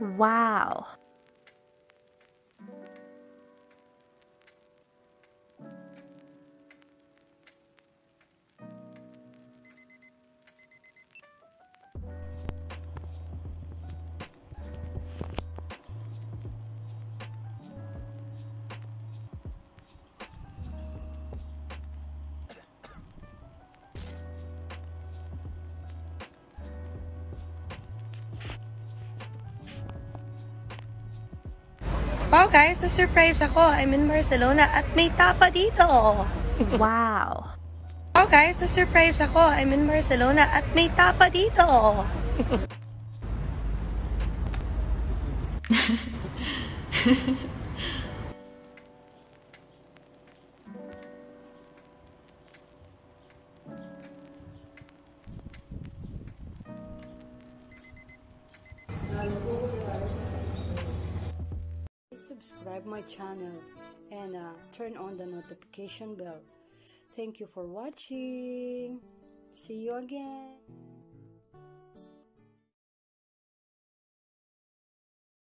Wow. Wow guys, na-surprise ako. I'm in Barcelona at may tapa dito. Wow. Wow guys, na-surprise ako. I'm in Barcelona at may tapa dito. subscribe my channel and uh, turn on the notification bell. Thank you for watching. See you again